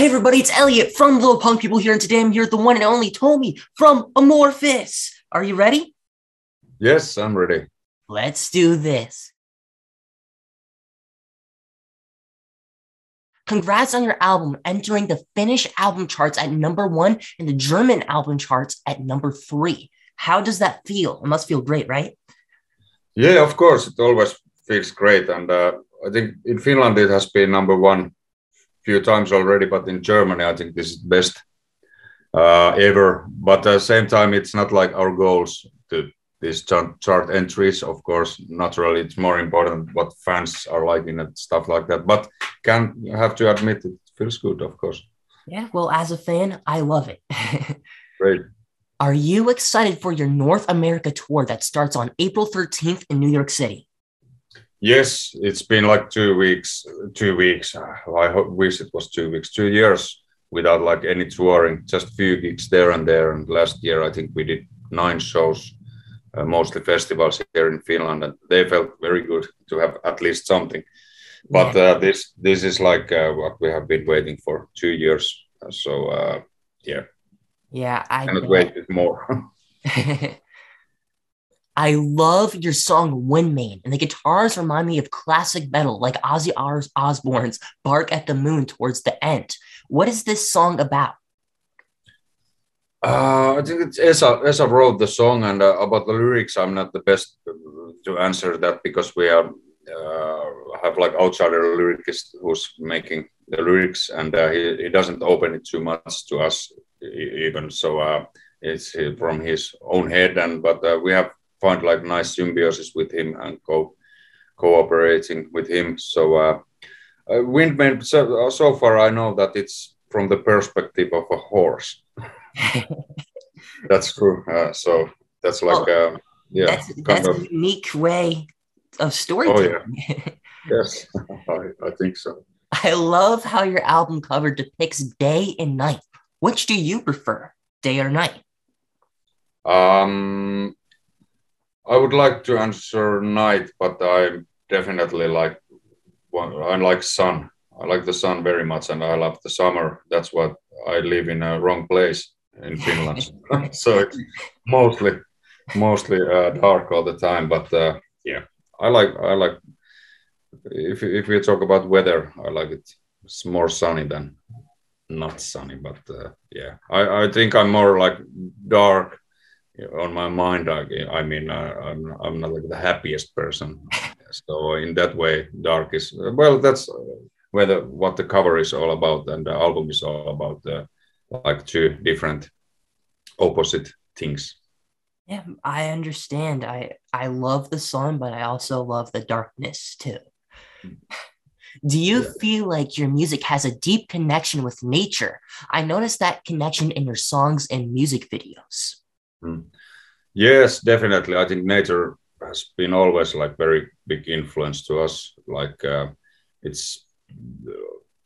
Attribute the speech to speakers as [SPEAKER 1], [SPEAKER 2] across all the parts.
[SPEAKER 1] Hey everybody, it's Elliott from Little Punk People here, and today I'm here with the one and only Tomi from Amorphis. Are you ready?
[SPEAKER 2] Yes, I'm ready.
[SPEAKER 1] Let's do this. Congrats on your album entering the Finnish album charts at number one and the German album charts at number three. How does that feel? It must feel great, right?
[SPEAKER 2] Yeah, of course. It always feels great. And uh, I think in Finland it has been number one few times already, but in Germany, I think this is best uh, ever. But at the same time, it's not like our goals to these chart entries. Of course, naturally, it's more important what fans are liking and stuff like that. But can you have to admit it feels good, of course.
[SPEAKER 1] Yeah, well, as a fan, I love it.
[SPEAKER 2] Great.
[SPEAKER 1] Are you excited for your North America tour that starts on April 13th in New York City?
[SPEAKER 2] Yes, it's been like two weeks. Two weeks. I wish it was two weeks. Two years without like any touring, just a few gigs there and there. And last year, I think we did nine shows, uh, mostly festivals here in Finland, and they felt very good to have at least something. But uh, this this is like uh, what we have been waiting for two years. So uh, yeah,
[SPEAKER 1] yeah, I
[SPEAKER 2] cannot wait more.
[SPEAKER 1] I love your song Windmane, and the guitars remind me of classic metal like Ozzy Osbourne's Bark at the Moon towards the end. What is this song about?
[SPEAKER 2] Uh, I think it's Esa, wrote the song, and uh, about the lyrics, I'm not the best to answer that because we are, uh, have like outsider lyricist who's making the lyrics, and uh, he, he doesn't open it too much to us even. So uh, it's from his own head, and but uh, we have find like nice symbiosis with him and co cooperating with him. So uh, uh, Windmane. So, uh, so far, I know that it's from the perspective of a horse. that's true. Uh, so that's like oh, uh, yeah,
[SPEAKER 1] that's, that's of, a unique way of storytelling.
[SPEAKER 2] Oh, yeah. yes, I, I think so.
[SPEAKER 1] I love how your album cover depicts day and night. Which do you prefer, day or night?
[SPEAKER 2] Um, I would like to answer night, but I'm definitely like I like sun. I like the sun very much, and I love the summer. That's what I live in a wrong place in Finland, so it's mostly mostly uh, dark all the time. But uh, yeah, I like I like if if we talk about weather, I like it. It's more sunny than not sunny, but uh, yeah, I I think I'm more like dark on my mind I, I mean uh, I'm, I'm not like the happiest person. So in that way dark is well that's whether what the cover is all about and the album is all about uh, like two different opposite things.
[SPEAKER 1] Yeah i understand. I i love the sun but i also love the darkness too. Do you yeah. feel like your music has a deep connection with nature? I noticed that connection in your songs and music videos
[SPEAKER 2] Mm. Yes, definitely. I think nature has been always like very big influence to us. Like uh, it's,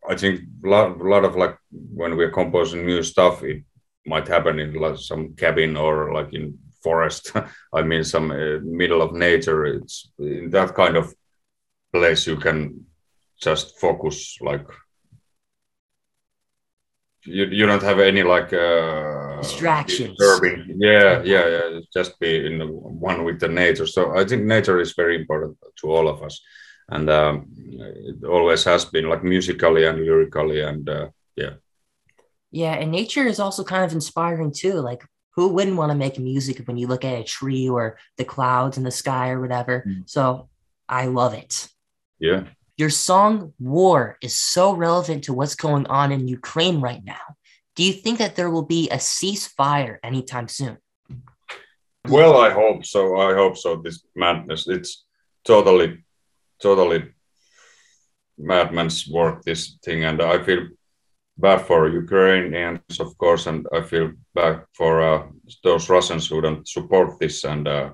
[SPEAKER 2] I think a lot, lot of like when we're composing new stuff, it might happen in like some cabin or like in forest. I mean, some uh, middle of nature. It's in that kind of place you can just focus like you, you don't have any like uh,
[SPEAKER 1] distractions.
[SPEAKER 2] Disturbing. Yeah, yeah, yeah. Just be in one with the nature. So I think nature is very important to all of us, and um, it always has been like musically and lyrically, and uh, yeah.
[SPEAKER 1] Yeah, and nature is also kind of inspiring too. Like, who wouldn't want to make music when you look at a tree or the clouds in the sky or whatever? Mm. So I love it.
[SPEAKER 2] Yeah.
[SPEAKER 1] Your song War is so relevant to what's going on in Ukraine right now. Do you think that there will be a ceasefire anytime soon?
[SPEAKER 2] Well, I hope so. I hope so. This madness, it's totally, totally madman's work, this thing. And I feel bad for Ukrainians, of course, and I feel bad for uh, those Russians who don't support this. And uh,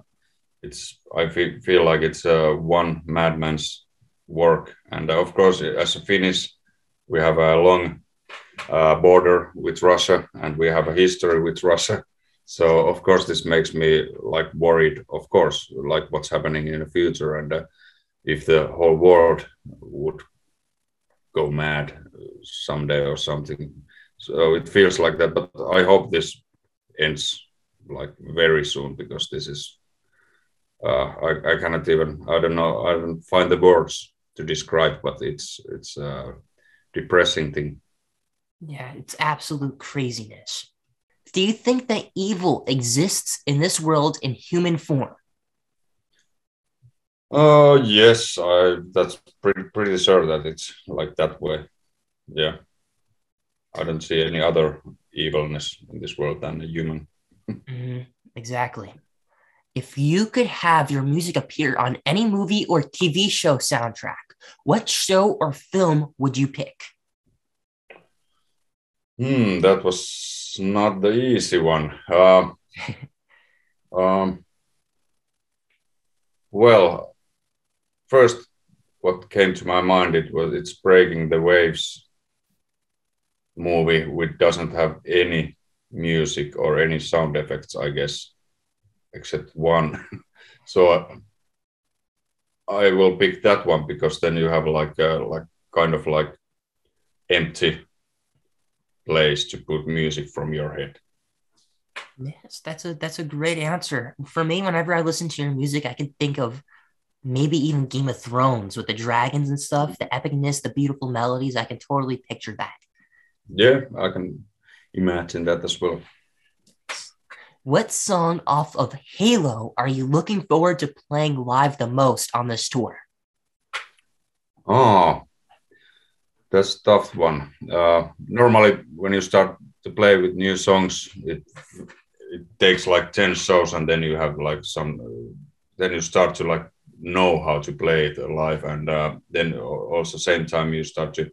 [SPEAKER 2] it's, I feel, feel like it's uh, one madman's work. And uh, of course, as a Finnish, we have a long uh, border with Russia and we have a history with Russia. So of course, this makes me like worried. Of course, like what's happening in the future, and uh, if the whole world would go mad someday or something. So it feels like that, but I hope this ends like very soon because this is uh, I, I cannot even I don't know I don't find the words to describe, but it's it's a depressing thing.
[SPEAKER 1] Yeah, it's absolute craziness. Do you think that evil exists in this world in human form?
[SPEAKER 2] Oh uh, yes, I that's pretty pretty sure that it's like that way. Yeah. I don't see any other evilness in this world than a human.
[SPEAKER 1] mm, exactly. If you could have your music appear on any movie or TV show soundtrack, what show or film would you pick?
[SPEAKER 2] Hmm, that was not the easy one. Uh, um, well, first, what came to my mind it was it's breaking the waves movie which doesn't have any music or any sound effects, I guess, except one. so I will pick that one because then you have like a like kind of like empty place to put music from your head.
[SPEAKER 1] Yes, that's a that's a great answer. For me, whenever I listen to your music, I can think of maybe even Game of Thrones with the dragons and stuff, the epicness, the beautiful melodies. I can totally picture that.
[SPEAKER 2] Yeah, I can imagine that as well.
[SPEAKER 1] What song off of Halo are you looking forward to playing live the most on this tour?
[SPEAKER 2] Oh, that's tough one. Uh, normally, when you start to play with new songs, it it takes like ten shows, and then you have like some. Uh, then you start to like know how to play it live, and uh, then also same time you start to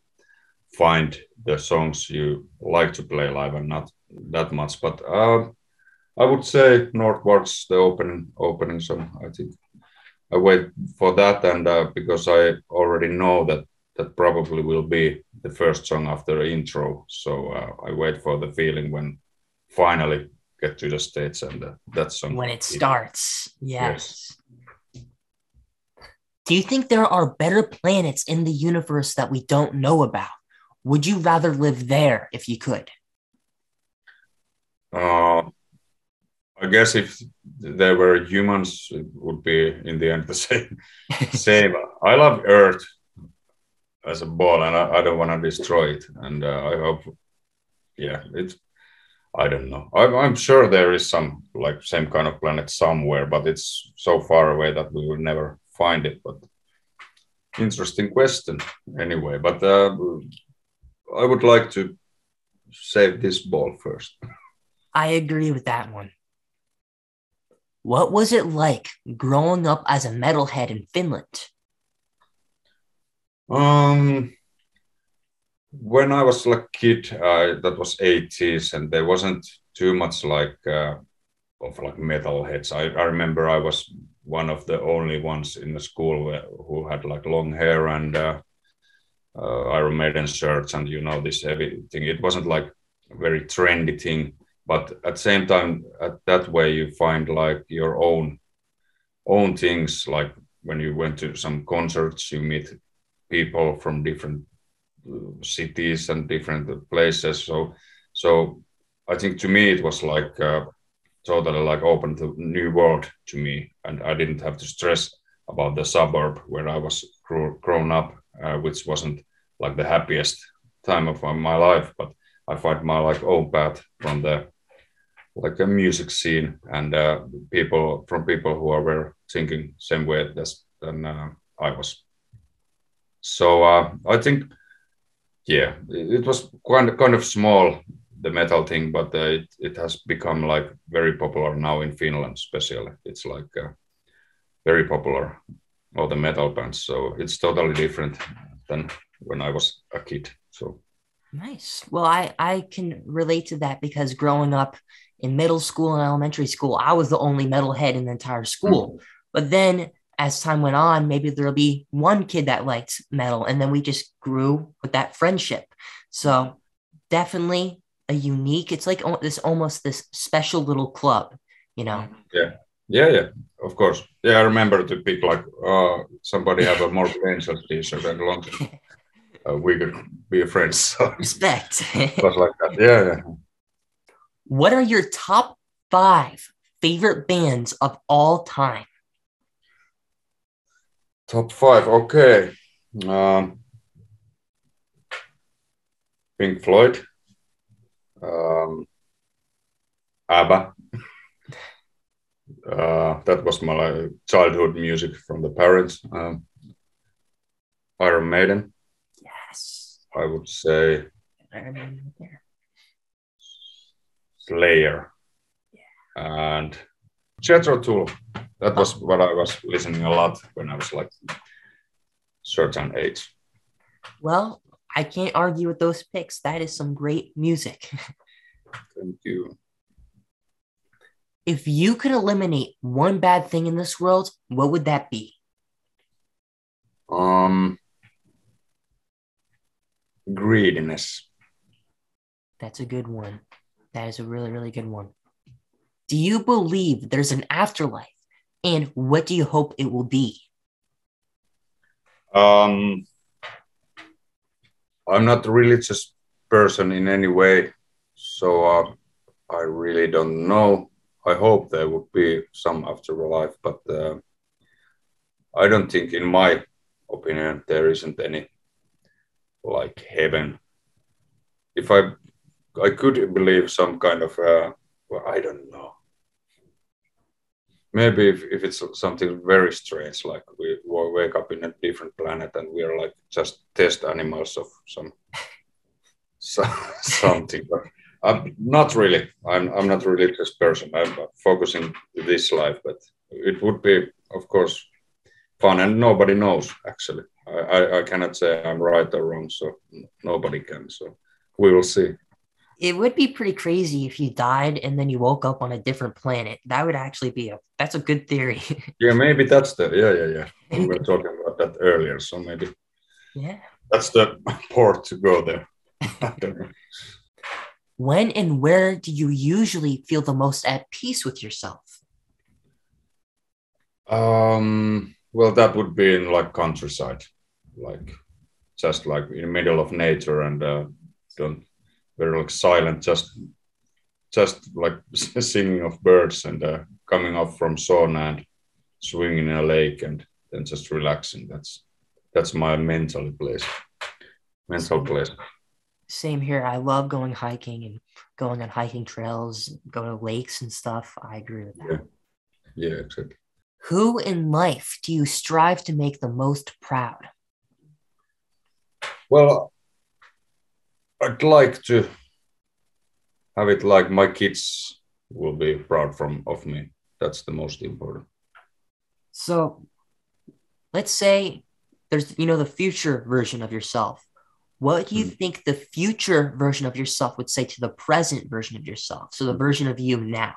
[SPEAKER 2] find the songs you like to play live and not that much. But uh, I would say Northwards, the opening opening song. I think I wait for that, and uh, because I already know that that probably will be the first song after the intro, so uh, I wait for the feeling when finally get to the states and uh, that song
[SPEAKER 1] when it starts. Yes. yes. Do you think there are better planets in the universe that we don't know about? Would you rather live there if you could?
[SPEAKER 2] Uh, I guess if there were humans, it would be in the end the same. same. I love Earth as a ball, and I, I don't want to destroy it. And uh, I hope, yeah, it's. I don't know. I'm, I'm sure there is some like same kind of planet somewhere, but it's so far away that we will never find it. But interesting question, anyway. But uh, I would like to save this ball first.
[SPEAKER 1] I agree with that one. What was it like growing up as a metalhead in Finland?
[SPEAKER 2] Um, when I was like kid, uh, that was 80s, and there wasn't too much like uh, of like metalheads. I, I remember I was one of the only ones in the school who had like long hair and uh, uh, Iron Maiden shirts and you know this heavy thing. It wasn't like a very trendy thing, but at the same time, at that way you find like your own own things. Like when you went to some concerts, you meet people from different uh, cities and different places. So so I think to me it was like uh, totally like open to new world to me, and I didn't have to stress about the suburb where I was grown up, uh, which wasn't like the happiest time of my life but i find my like own path from the like a music scene and uh, people from people who are were thinking same way as than uh, i was so uh, i think yeah it was kind of kind of small the metal thing but uh, it, it has become like very popular now in finland especially it's like uh, very popular all the metal bands so it's totally different than when I was a kid. So
[SPEAKER 1] nice. Well, I I can relate to that because growing up in middle school and elementary school, I was the only metalhead in the entire school. Mm-hmm. But then as time went on, maybe there'll be one kid that liked metal, and then we just grew with that friendship. So definitely a unique. It's like this almost this special little club, you know.
[SPEAKER 2] Yeah, yeah, yeah. Of course. Yeah, I remember to pick like uh somebody have a more Angels t-shirt and long uh, we could be friends. So
[SPEAKER 1] Respect.
[SPEAKER 2] like that. Yeah, yeah.
[SPEAKER 1] What are your top five favorite bands of all time?
[SPEAKER 2] Top five. Okay. Um, Pink Floyd. Um, ABBA. Uh, that was my like, childhood music from the parents. Um, Iron Maiden,
[SPEAKER 1] Yes.
[SPEAKER 2] I would say
[SPEAKER 1] Iron Maiden there.
[SPEAKER 2] Slayer, and Jethro Tull, That was what I was listening a lot when I was like certain age.
[SPEAKER 1] Well, I can't argue with those picks. That is some great music.
[SPEAKER 2] Thank you.
[SPEAKER 1] if you could eliminate one bad thing in this world, what would that be?
[SPEAKER 2] Um, greediness.
[SPEAKER 1] That's a good one. That is a really, really good one. Do you believe there's an afterlife? And what do you hope it will be?
[SPEAKER 2] Um, I'm not a religious person in any way, so uh, I really don't know. I hope there would be some afterlife, but uh, I don't think, in my opinion, there isn't any like heaven. If I I could believe some kind of uh, well, I don't know. Maybe if, if it's something very strange, like we wa- wake up in a different planet and we are like just test animals of some, so, something. But I'm not really. I'm I'm not a religious person. I'm focusing this life, but it would be, of course, fun, and nobody knows actually. I, I cannot say I'm right or wrong, so nobody can. So we will see.
[SPEAKER 1] It would be pretty crazy if you died and then you woke up on a different planet. That would actually be a that's a good theory.
[SPEAKER 2] Yeah, maybe that's the yeah yeah yeah. We were talking about that earlier, so maybe
[SPEAKER 1] yeah.
[SPEAKER 2] that's the port to go there. I don't know.
[SPEAKER 1] When and where do you usually feel the most at peace with yourself?
[SPEAKER 2] Um, well, that would be in like countryside, like just like in the middle of nature and uh, don't very like silent, just just like singing of birds and uh, coming up from sauna and swimming in a lake and then just relaxing. That's that's my mental place, mental place.
[SPEAKER 1] Same here. I love going hiking and going on hiking trails, going to lakes and stuff. I agree with that.
[SPEAKER 2] Yeah, yeah, exactly.
[SPEAKER 1] Who in life do you strive to make the most proud?
[SPEAKER 2] Well, I'd like to have it like my kids will be proud from of me. That's the most important.
[SPEAKER 1] So let's say there's, you know, the future version of yourself. What do you
[SPEAKER 2] Hmm.
[SPEAKER 1] think the future version of yourself would say to the present version of yourself? So the version of you now.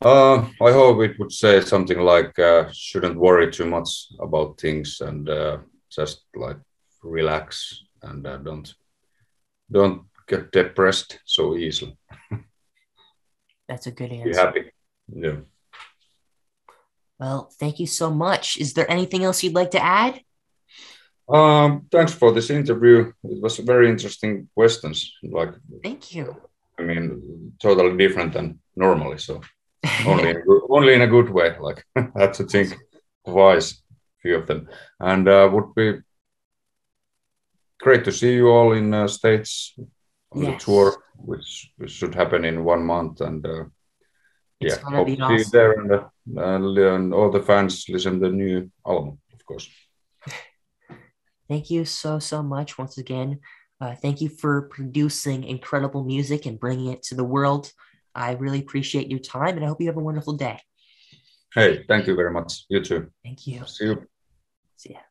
[SPEAKER 2] Uh, I hope it would say something like uh, shouldn't worry too much about things and uh, just like relax and uh, don't don't get depressed so easily.
[SPEAKER 1] That's a good
[SPEAKER 2] Be
[SPEAKER 1] answer.
[SPEAKER 2] happy. Yeah.
[SPEAKER 1] Well, thank you so much. Is there anything else you'd like to add?
[SPEAKER 2] Um, thanks for this interview. It was very interesting questions. Like
[SPEAKER 1] Thank you.
[SPEAKER 2] I mean, totally different than normally. So only in a good, only in a good way. Like I had to think twice, few of them, and uh, would be great to see you all in uh, States on
[SPEAKER 1] Yes.
[SPEAKER 2] the tour, which, which should happen in one month. And uh,
[SPEAKER 1] It's
[SPEAKER 2] yeah, hope to see you there, and, uh, and all the fans listen to the new album, of course.
[SPEAKER 1] Thank you so, so much once again. Uh, thank you for producing incredible music and bringing it to the world. I really appreciate your time and I hope you have a wonderful day.
[SPEAKER 2] Hey, thank you very much. You too.
[SPEAKER 1] Thank you.
[SPEAKER 2] See you.
[SPEAKER 1] See ya.